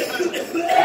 すげえ!